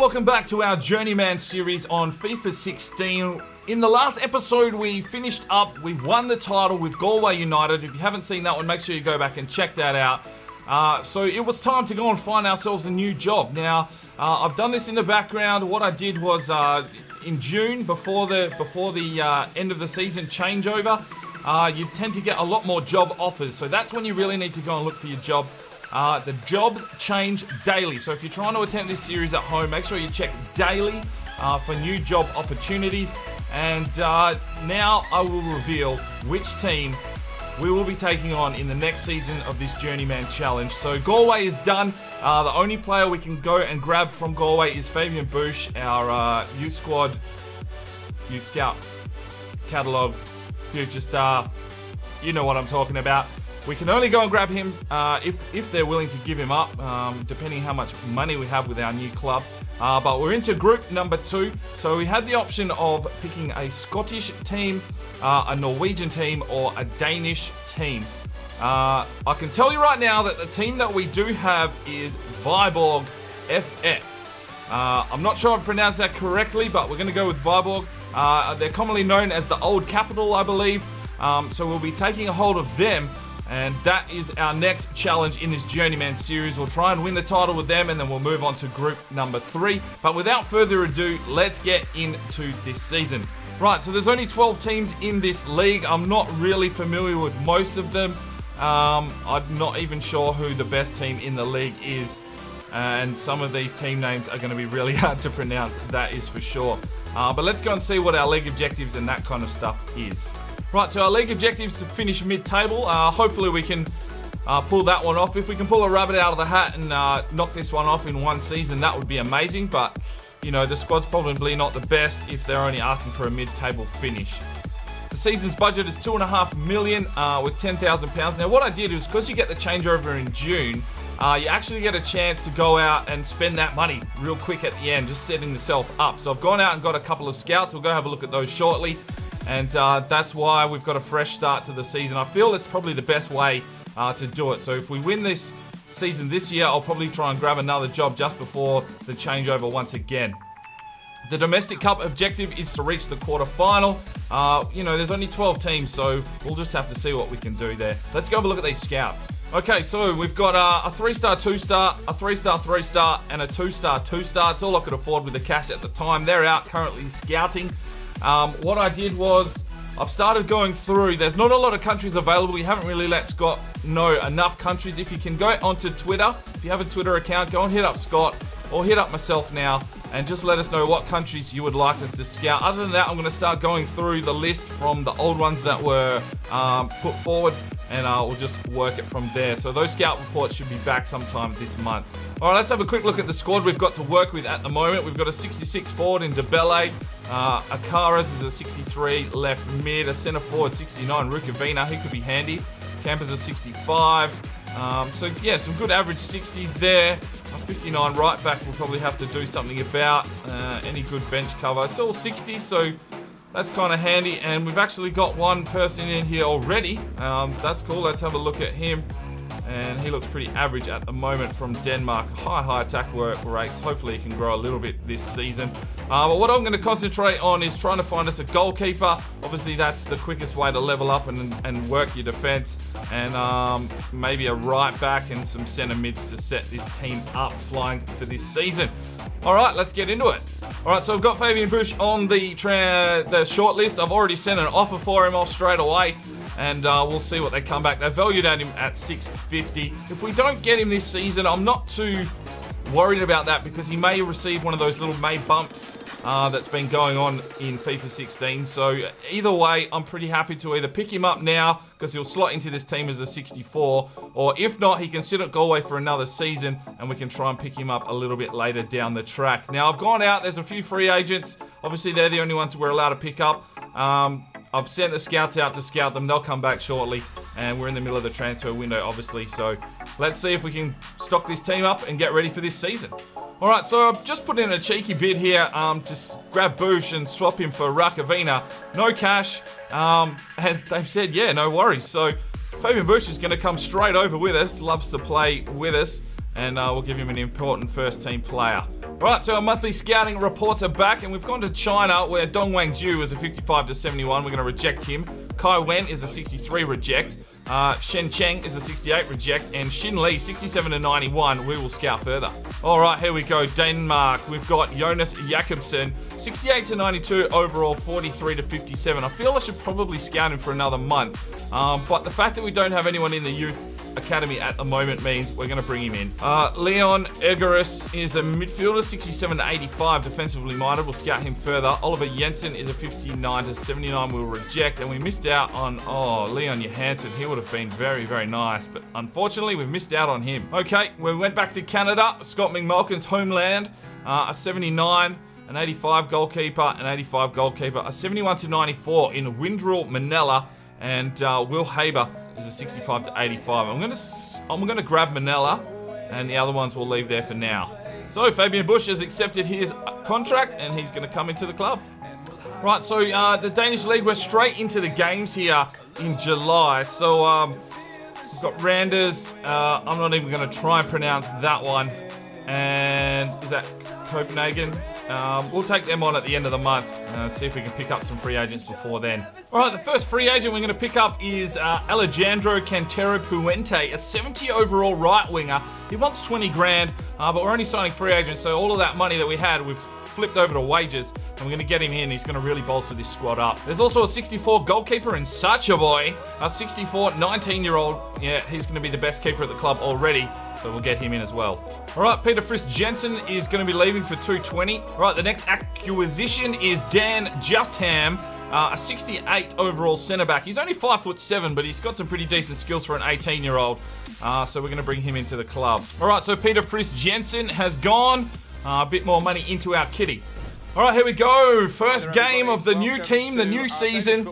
Welcome back to our Journeyman series on FIFA 16. In the last episode, we finished up, we won the title with Galway United. If you haven't seen that one, make sure you go back and check that out. Uh, so it was time to go and find ourselves a new job. Now, uh, I've done this in the background. What I did was uh, in June, before the before the uh, end of the season changeover, uh, you tend to get a lot more job offers. So that's when you really need to go and look for your job. Uh, the jobs change daily. So if you're trying to attempt this series at home, make sure you check daily uh, for new job opportunities. And uh, now I will reveal which team we will be taking on in the next season of this Journeyman Challenge. So Galway is done. Uh, the only player we can go and grab from Galway is Fabian Bush, our uh, youth squad, youth scout, catalogue, future star. You know what I'm talking about. We can only go and grab him uh, if, if they're willing to give him up, um, depending how much money we have with our new club. Uh, but we're into group number two. So we had the option of picking a Scottish team, uh, a Norwegian team, or a Danish team. Uh, I can tell you right now that the team that we do have is Viborg FF. Uh, I'm not sure I've pronounced that correctly, but we're going to go with Viborg. Uh, they're commonly known as the Old Capital, I believe. Um, so we'll be taking a hold of them and that is our next challenge in this Journeyman series. We'll try and win the title with them and then we'll move on to group number three. But without further ado, let's get into this season. Right, so there's only 12 teams in this league. I'm not really familiar with most of them. Um, I'm not even sure who the best team in the league is. And some of these team names are going to be really hard to pronounce, that is for sure. Uh, but let's go and see what our league objectives and that kind of stuff is. Right, so our league objectives to finish mid-table. Uh, hopefully we can uh, pull that one off. If we can pull a rabbit out of the hat and uh, knock this one off in one season, that would be amazing. But, you know, the squad's probably not the best if they're only asking for a mid-table finish. The season's budget is two and a half million uh, with ten thousand pounds. Now, what I did is because you get the changeover in June, uh, you actually get a chance to go out and spend that money real quick at the end, just setting yourself up. So I've gone out and got a couple of scouts. We'll go have a look at those shortly. And uh, that's why we've got a fresh start to the season. I feel it's probably the best way uh, to do it. So if we win this season this year, I'll probably try and grab another job just before the changeover once again. The domestic cup objective is to reach the quarter final. Uh, you know, there's only 12 teams, so we'll just have to see what we can do there. Let's go have a look at these scouts. Okay, so we've got uh, a three-star, two-star, a three-star, three-star, and a two-star, two-star. It's all I could afford with the cash at the time. They're out currently scouting. Um, what I did was I've started going through. There's not a lot of countries available. You haven't really let Scott know enough countries. If you can go onto Twitter, if you have a Twitter account, go and hit up Scott or hit up myself now and just let us know what countries you would like us to scout. Other than that, I'm going to start going through the list from the old ones that were um, put forward and uh, we'll just work it from there. So those scout reports should be back sometime this month. All right, let's have a quick look at the squad we've got to work with at the moment. We've got a 66 forward in Debele. Uh, Akharraz is a 63 left mid. A centre forward 69, Rukavina. He could be handy. Campers a 65. Um, so yeah, some good average 60s there. A 59 right back we'll probably have to do something about. Uh, any good bench cover. It's all 60s, so that's kind of handy. And we've actually got one person in here already. Um, that's cool. Let's have a look at him. And he looks pretty average at the moment from Denmark. High, high attack work rates. Hopefully he can grow a little bit this season. Uh, but what I'm going to concentrate on is trying to find us a goalkeeper. Obviously that's the quickest way to level up and, and work your defense. And um, maybe a right back and some centre mids to set this team up flying for this season. All right, let's get into it. All right, so I've got Fabian Bush on the the short list. I've already sent an offer for him off straight away, and uh, we'll see what they come back. They valued at him at 650. If we don't get him this season, I'm not too worried about that because he may receive one of those little May bumps uh, that's been going on in FIFA 16. So either way, I'm pretty happy to either pick him up now because he'll slot into this team as a 64, or if not, he can sit at Galway for another season and we can try and pick him up a little bit later down the track. Now, I've gone out. There's a few free agents. Obviously, they're the only ones we're allowed to pick up. Um, I've sent the scouts out to scout them. They'll come back shortly. And we're in the middle of the transfer window, obviously. So let's see if we can stock this team up and get ready for this season. Alright, so I've just put in a cheeky bid here um, to grab Bush and swap him for Rakavina. No cash, um, and they've said, yeah, no worries. So Fabian Bush is going to come straight over with us, loves to play with us, and uh, we'll give him an important first team player. Right, so our monthly scouting reports are back, and we've gone to China, where Dong Wang Zhu is a 55 to 71. We're going to reject him. Kai Wen is a 63 reject. Uh, Shen Cheng is a 68 reject, and Shin Li 67 to 91. We will scout further. All right, here we go. Denmark. We've got Jonas Jakobsen, 68 to 92 overall, 43 to 57. I feel I should probably scout him for another month, um, but the fact that we don't have anyone in the youth academy at the moment means we're going to bring him in. Uh, Leon Egeris is a midfielder, 67 to 85, defensively minded. We'll scout him further. Oliver Jensen is a 59 to 79. We'll reject, and we missed out on oh Leon Johansson. He would have been very very nice, but unfortunately we've missed out on him. Okay, we went back to Canada, Scott McMulkin's homeland, uh, a 79 an 85 goalkeeper, an 85 goalkeeper, a 71 to 94 in Windrill Manila, and uh, Will Haber is a 65 to 85. I'm gonna I'm gonna grab Manila, and the other ones we'll leave there for now. So Fabian Bush has accepted his contract, and he's gonna come into the club. Right, so uh, the Danish League, we're straight into the games here in July. So um, we've got Randers. Uh, I'm not even gonna try and pronounce that one. And is that Copenhagen? Um, we'll take them on at the end of the month. Uh, see if we can pick up some free agents before then. All right, the first free agent we're going to pick up is uh, Alejandro Cantero Puente, a 70 overall right winger. He wants 20 grand, uh, but we're only signing free agents, so all of that money that we had, we've flipped over to wages, and we're going to get him in. He's going to really bolster this squad up. There's also a 64 goalkeeper in Sacha Boy, a 64 19-year-old. Yeah, he's going to be the best keeper at the club already. So we'll get him in as well. All right, Peter Frisk Jensen is going to be leaving for 220. All right, the next acquisition is Dan Justham. Uh, a 68 overall centre back. He's only five foot seven, but he's got some pretty decent skills for an 18 year old. Uh, so we're going to bring him into the club. All right, so Peter Frisk Jensen has gone. Uh, a bit more money into our kitty. All right, here we go. First game of the new team, the new season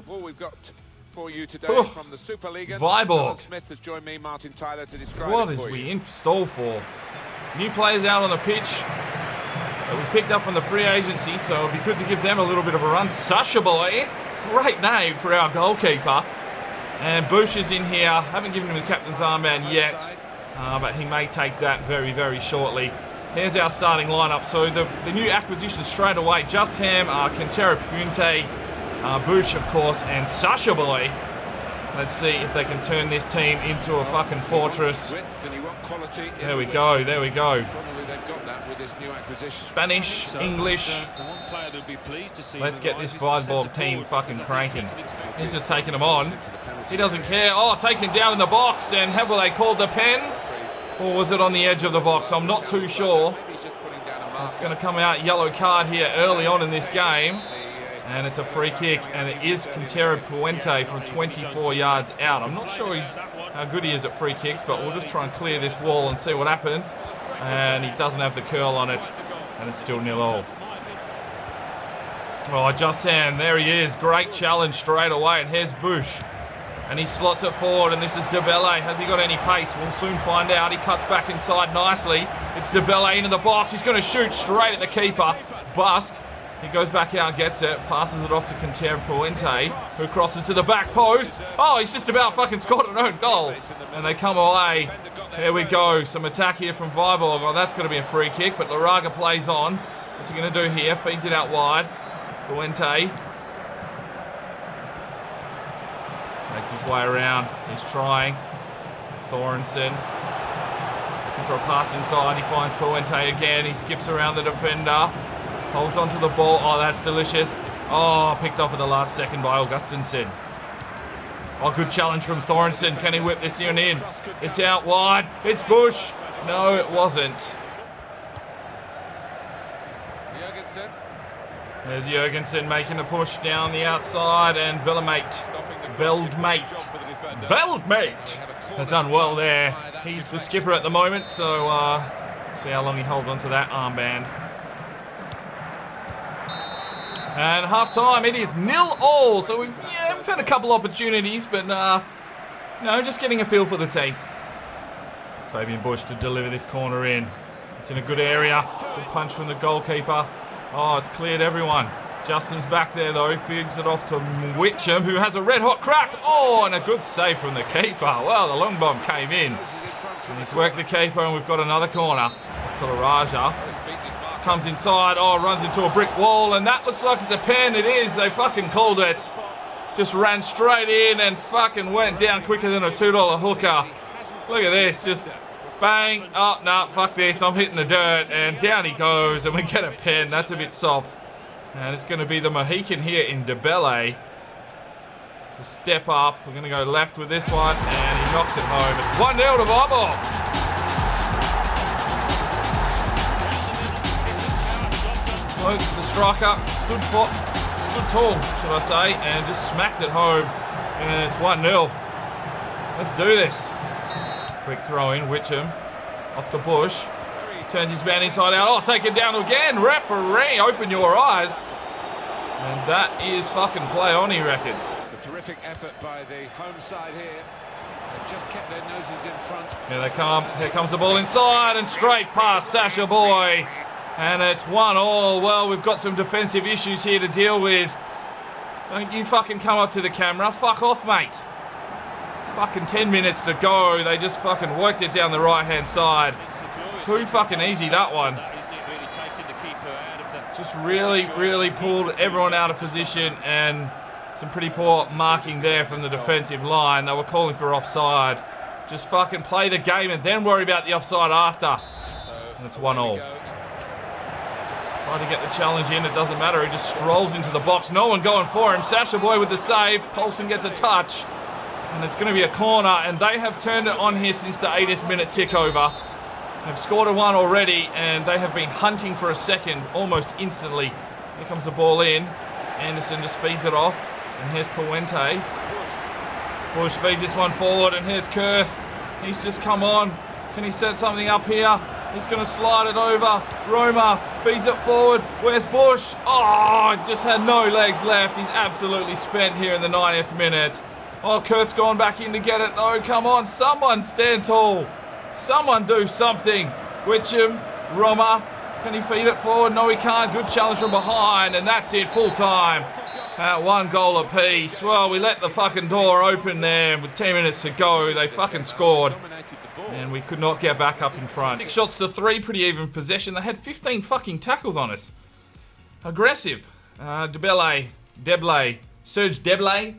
for you today oh, from the Super League. Viborg. Smith has joined me, Martin Tyler, to describe What is we in store for? New players out on the pitch that we've picked up from the free agency, so it'd be good to give them a little bit of a run. Sasha Boy, great name for our goalkeeper. And Bush is in here. Haven't given him the captain's armband yet, uh, but he may take that very, very shortly. Here's our starting lineup. So the, the new acquisition straight away, Just Ham, uh, Quintero Puente, uh, Bush, of course, and Sasha Boy. Let's see if they can turn this team into a fucking fortress. There we go, there we go. Spanish, English. Let's get this Viborg team fucking cranking. He's just taking them on. He doesn't care. Oh, taken down in the box, and have they called the pen? Or was it on the edge of the box? I'm not too sure. It's going to come out yellow card here early on in this game. And it's a free kick, and it is Quintero Puente from 24 yards out. I'm not sure how good he is at free kicks, but we'll just try and clear this wall and see what happens. And he doesn't have the curl on it, and it's still nil all. Oh, just hand, there he is. Great challenge straight away, and here's Bush. And he slots it forward, and this is Debele. Has he got any pace? We'll soon find out. He cuts back inside nicely. It's Debele into the box. He's going to shoot straight at the keeper. Busk he goes back out, gets it, passes it off to Quintero Puente, who crosses to the back post. Oh, he's just about fucking scored an own goal. And they come away. There we go. Some attack here from Viborg. Oh, that's going to be a free kick, but Lerager plays on. What's he going to do here? Feeds it out wide. Puente. Makes his way around. He's trying. Thorensen. Looking for a pass inside. He finds Puente again. He skips around the defender. Holds onto the ball. Oh, that's delicious. Oh, picked off at the last second by Augustinsson. Oh, good challenge from Thorensen. Can he whip this in in? It's out wide. It's Bush. No, it wasn't. There's Jurgensen making a push down the outside, and Veldmate, Veldmate, Veldmate has done well there. He's the skipper at the moment, so uh, see how long he holds onto that armband. And half time, it is nil all. So we've, yeah, we've had a couple opportunities, but uh, no, just getting a feel for the team. Fabian Bush to deliver this corner in. It's in a good area. Good punch from the goalkeeper. Oh, it's cleared everyone. Justin's back there though, feeds it off to Witcham, who has a red hot crack. Oh, and a good save from the keeper. Well, the long bomb came in. And he's worked the keeper, and we've got another corner. To Raja. Comes inside. Oh, runs into a brick wall, and that looks like it's a pen. It is. They fucking called it. Just ran straight in and fucking went down quicker than a $2 hooker. Look at this. Just bang. Oh, no, fuck this. I'm hitting the dirt. And down he goes, and we get a pen. That's a bit soft. And it's going to be the Mohican here in Debele to step up. We're going to go left with this one, and he knocks it home. It's 1 0 to Bible. The striker stood, for, stood tall, should I say, and just smacked it home. And it's 1 0. Let's do this. Quick throw in, Witcham off the bush. Turns his man inside out. Oh, take it down again. Referee, open your eyes. And that is fucking play on, he reckons. It's a terrific effort by the home side here. They've just kept their noses in front. Here they come. Here comes the ball inside and straight past Sasha Boy. And it's one all. Well, we've got some defensive issues here to deal with. Don't you fucking come up to the camera. Fuck off, mate. Fucking 10 minutes to go. They just fucking worked it down the right-hand side. Too fucking easy, that one. Just really, really pulled everyone out of position and some pretty poor marking there from the defensive line. They were calling for offside. Just fucking play the game and then worry about the offside after. And it's one all. Trying to get the challenge in, it doesn't matter. He just strolls into the box. No one going for him. Sasha Boy with the save. Paulson gets a touch. And it's going to be a corner. And they have turned it on here since the 80th minute tick over. They've scored a one already, and they have been hunting for a second almost instantly. Here comes the ball in. Anderson just feeds it off. And here's Puente. Bush feeds this one forward, and here's Kurth. He's just come on. Can he set something up here? He's going to slide it over. Roma feeds it forward. Where's Bush? Oh, just had no legs left. He's absolutely spent here in the 90th minute. Oh, Kurt's gone back in to get it, though. Come on, someone stand tall. Someone do something. Witcham, Roma, can he feed it forward? No, he can't. Good challenge from behind, and that's it, full time. One goal apiece. Well, we let the fucking door open there with 10 minutes to go. They fucking scored. And we could not get back up in front. Six shots to three, pretty even possession. They had 15 fucking tackles on us. Aggressive. Uh, Debele, Deble, Serge Deble.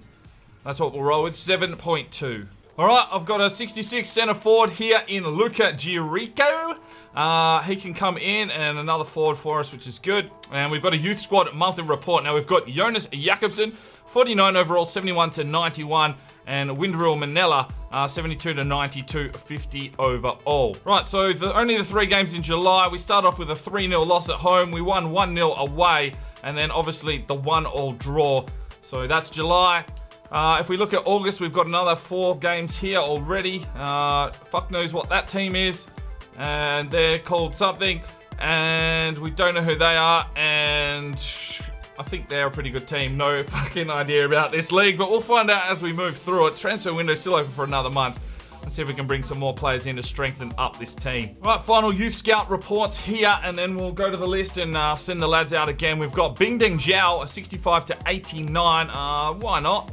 That's what we'll roll with. 7.2. All right, I've got a 66 centre forward here in Luca Girico. Uh, he can come in and another forward for us, which is good. And we've got a youth squad monthly report. Now we've got Jonas Jakobsen, 49 overall, 71 to 91, and Windrill Manella, uh, 72 to 92, 50 overall. Right, so the, only the three games in July. We start off with a 3-0 loss at home. We won 1-0 away, and then obviously the one-all draw. So that's July. Uh, if we look at August, we've got another four games here already. Uh, fuck knows what that team is. And they're called something. And we don't know who they are. And I think they're a pretty good team. No fucking idea about this league. But we'll find out as we move through it. Transfer window still open for another month. Let's see if we can bring some more players in to strengthen up this team. All right, final youth scout reports here, and then we'll go to the list and uh, send the lads out again. We've got Bing Deng Zhao, a 65 to 89. Uh, why not?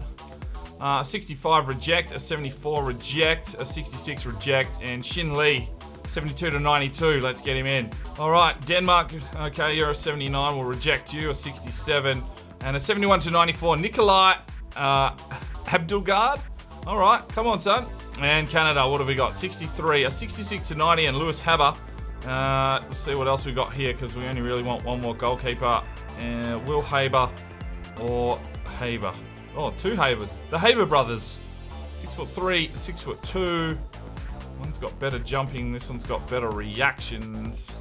Uh, 65 reject, a 74 reject, a 66 reject, and Shin Lee, 72 to 92. Let's get him in. All right, Denmark. Okay, you're a 79. We'll reject you, a 67, and a 71 to 94. Nikolai uh, Abdulgard. All right, come on, son. And Canada, what have we got? 63, a 66 to 90, and Lewis Haber. Uh, let's see what else we got here because we only really want one more goalkeeper. Uh, Will Haber or Haber. Oh, two Habers. The Haber brothers. Six foot three, six foot two. One's got better jumping, this one's got better reactions.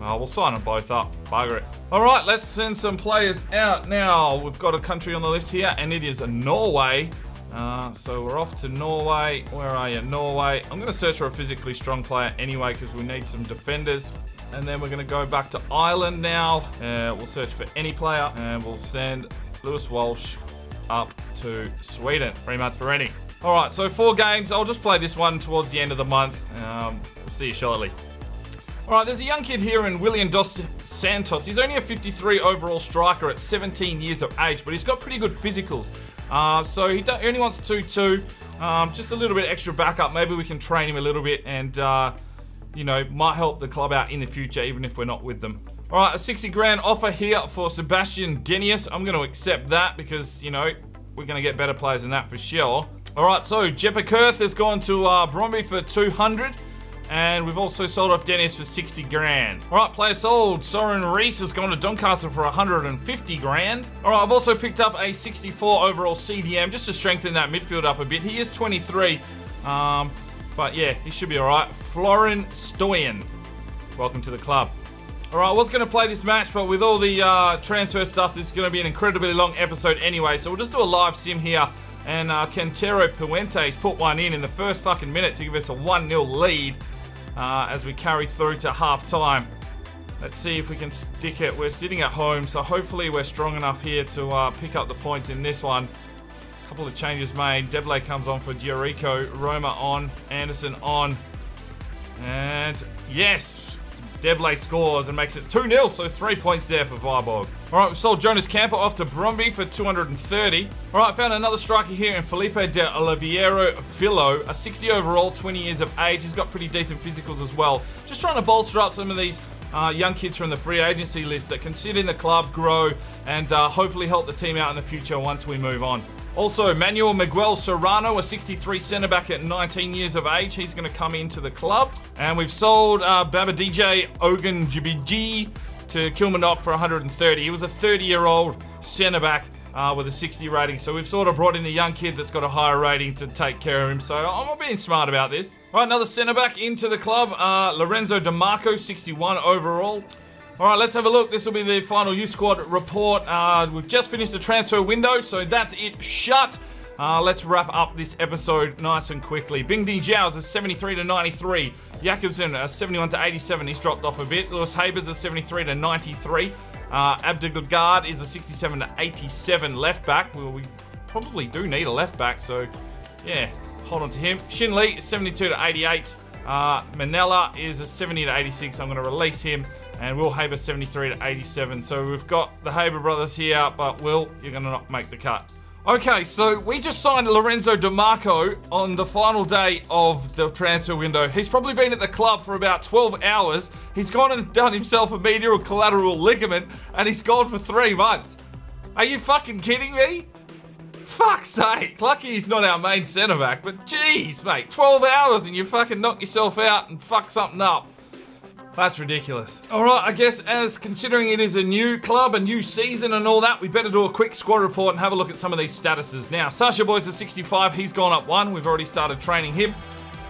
Oh, we'll sign them both up. Bugger it. All right, let's send some players out now. We've got a country on the list here, and it is Norway. Uh, so we're off to Norway. Where are you? Norway. I'm going to search for a physically strong player anyway because we need some defenders. And then we're going to go back to Ireland now. Uh, we'll search for any player, and we'll send Lewis Walsh up to Sweden. Pretty much for any. All right, so four games. I'll just play this one towards the end of the month. Um, we'll see you shortly. All right, there's a young kid here in William Dos Santos. He's only a 53 overall striker at 17 years of age, but he's got pretty good physicals. Uh, so he, he, only wants 2-2. Um, just a little bit extra backup. Maybe we can train him a little bit and, uh, you know, might help the club out in the future, even if we're not with them. All right, a 60 grand offer here for Sebastian Denius. I'm going to accept that because, you know, we're going to get better players than that for sure. All right, so Jeppe has gone to uh, Bromby for 200. And we've also sold off Dennis for 60 grand. All right, player sold. Soren Reese has gone to Doncaster for 150 grand. All right, I've also picked up a 64 overall CDM just to strengthen that midfield up a bit. He is 23, um, but yeah, he should be all right. Florin Stoyan, welcome to the club. All right, I was going to play this match, but with all the uh, transfer stuff, this is going to be an incredibly long episode anyway. So we'll just do a live sim here. And uh, Cantero Puentes put one in in the first fucking minute to give us a 1-0 lead uh, as we carry through to half time. Let's see if we can stick it. We're sitting at home, so hopefully we're strong enough here to uh, pick up the points in this one. A couple of changes made. Deblay comes on for Diorico. Roma on. Anderson on. And yes, Deblay scores and makes it 2-0, so three points there for Viborg. All right, we've sold Jonas Kamper off to Bromby for 230. All right, found another striker here in Felipe de Oliveira Filo, a 60 overall, 20 years of age. He's got pretty decent physicals as well. Just trying to bolster up some of these uh, young kids from the free agency list that can sit in the club, grow, and uh, hopefully help the team out in the future once we move on. Also, Manuel Miguel Serrano, a 63 centre back at 19 years of age. He's going to come into the club. And we've sold uh, Baba DJ Ogun to Kilmarnock for 130. He was a 30 year old centre back uh, with a 60 rating. So we've sort of brought in the young kid that's got a higher rating to take care of him. So I'm being smart about this. All right, another centre back into the club. Uh, Lorenzo DeMarco, 61 overall. All right, let's have a look. This will be the final U squad report. Uh, we've just finished the transfer window, so that's it shut. Uh, let's wrap up this episode nice and quickly. Bing Di Zhao is a 73 to 93. Jakobsen a 71 to 87. He's dropped off a bit. Lewis Habers a 73 to 93. Uh, Abdelgard is a 67 to 87 left back. Well, we probably do need a left back, so yeah, hold on to him. Shin Lee 72 to 88. Uh, Manella is a 70 to 86. I'm going to release him and Will Haber 73 to 87. So we've got the Haber brothers here, but Will, you're going to not make the cut. Okay, so we just signed Lorenzo DeMarco on the final day of the transfer window. He's probably been at the club for about 12 hours. He's gone and done himself a medial collateral ligament, and he's gone for three months. Are you fucking kidding me? Fuck's sake. Lucky he's not our main centre back, but jeez, mate. 12 hours and you fucking knock yourself out and fuck something up. That's ridiculous. All right, I guess as considering it is a new club, a new season and all that, we better do a quick squad report and have a look at some of these statuses. Now, Sasha Boy's a 65. He's gone up one. We've already started training him.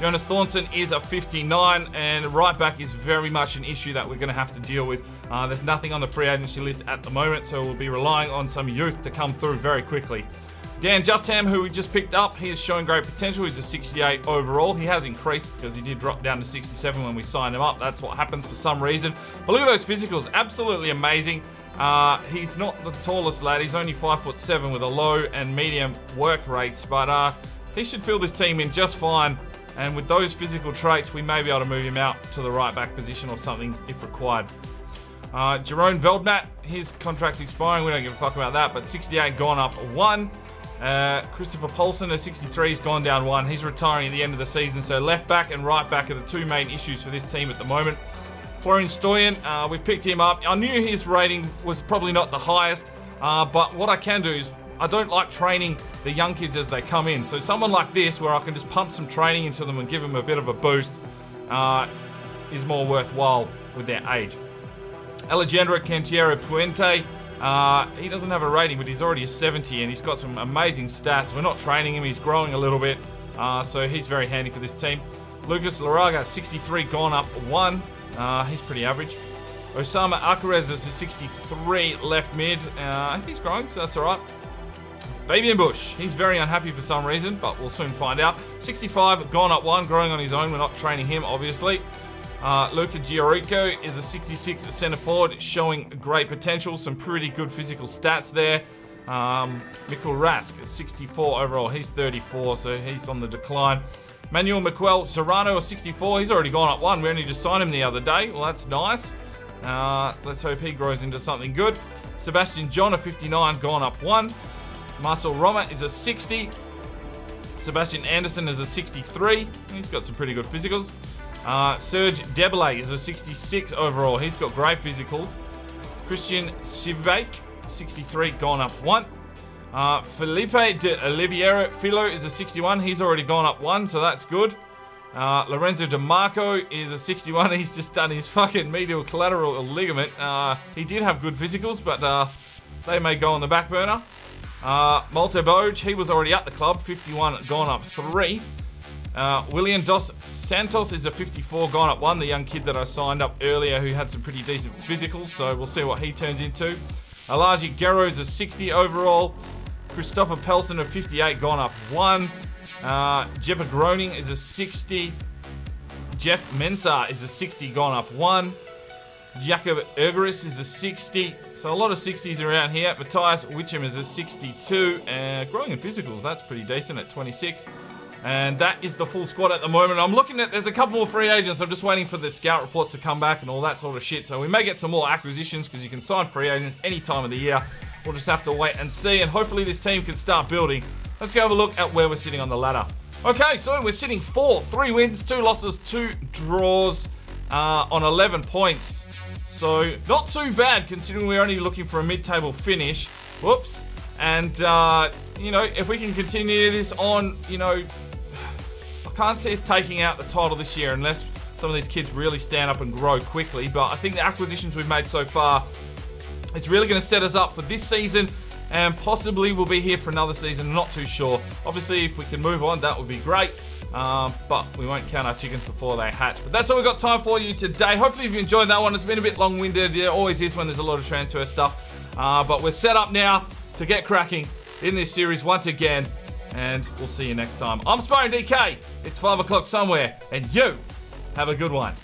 Jonas Thornton is a 59, and right back is very much an issue that we're going to have to deal with. Uh, there's nothing on the free agency list at the moment, so we'll be relying on some youth to come through very quickly. Dan Justham, who we just picked up, he is showing great potential. He's a 68 overall. He has increased because he did drop down to 67 when we signed him up. That's what happens for some reason. But look at those physicals. Absolutely amazing. Uh, he's not the tallest lad. He's only 5 foot 7 with a low and medium work rates. But uh, he should fill this team in just fine. And with those physical traits, we may be able to move him out to the right back position or something if required. Uh, Jerome Veldmate, his contract's expiring. We don't give a fuck about that. But 68 gone up 1. Uh, Christopher Paulson at 63 has gone down one. He's retiring at the end of the season. So left back and right back are the two main issues for this team at the moment. Florian Stoyan, uh, we've picked him up. I knew his rating was probably not the highest, uh, but what I can do is I don't like training the young kids as they come in. So someone like this, where I can just pump some training into them and give them a bit of a boost, uh, is more worthwhile with their age. Alejandro Cantiero Puente, uh, he doesn't have a rating, but he's already a 70 and he's got some amazing stats. We're not training him, he's growing a little bit, uh, so he's very handy for this team. Lucas Lerager, 63, gone up one. Uh, he's pretty average. Osama Akharraz is a 63 left mid. Uh, I think he's growing, so that's all right. Fabian Bush, he's very unhappy for some reason, but we'll soon find out. 65, gone up one, growing on his own. We're not training him, obviously. Uh, Luca Giorico is a 66 at centre forward, showing great potential, some pretty good physical stats there. Um, Mikkel Rask is 64 overall, he's 34, so he's on the decline. Manuel Miquel Serrano, a 64, he's already gone up one. We only just signed him the other day. Well, that's nice. Uh, let's hope he grows into something good. Sebastian John, a 59, gone up one. Marcel Roma is a 60. Sebastian Anderson is a 63. He's got some pretty good physicals. Uh, Serge Debele is a 66 overall. He's got great physicals. Christian Sivebæk, 63, gone up one. Uh, Felipe de Oliveira Filo is a 61. He's already gone up one, so that's good. Uh, Lorenzo DeMarco is a 61. He's just done his fucking medial collateral ligament. Uh, he did have good physicals, but uh, they may go on the back burner. Uh, Malte Boj, he was already at the club. 51, gone up three. Uh, William Dos Santos is a 54, gone up one. The young kid that I signed up earlier who had some pretty decent physicals, so we'll see what he turns into. Alaji Guerrero is a 60 overall. Christopher Pelson a 58, gone up one. Uh, Jeppe Groning is a 60. Jeff Mensah is a 60, gone up one. Jakob Ergeris is a 60. So a lot of 60s around here. Matthias Witcham is a 62. And growing in physicals, that's pretty decent at 26. And that is the full squad at the moment. I'm looking at, there's a couple more free agents. I'm just waiting for the scout reports to come back and all that sort of shit. So we may get some more acquisitions because you can sign free agents any time of the year. We'll just have to wait and see. And hopefully this team can start building. Let's go have a look at where we're sitting on the ladder. Okay, so we're sitting four, three wins, two losses, two draws uh, on 11 points. So not too bad considering we're only looking for a mid-table finish. Whoops. And, uh, you know, if we can continue this on, you know, can't see us taking out the title this year unless some of these kids really stand up and grow quickly. But I think the acquisitions we've made so far, it's really going to set us up for this season and possibly we'll be here for another season. Not too sure. Obviously, if we can move on, that would be great. Um, but we won't count our chickens before they hatch. But that's all we've got time for you today. Hopefully, you enjoyed that one, it's been a bit long-winded. It always is when there's a lot of transfer stuff. Uh, but we're set up now to get cracking in this series once again and we'll see you next time. I'm Sparring DK. It's 5 o'clock somewhere, and you have a good one.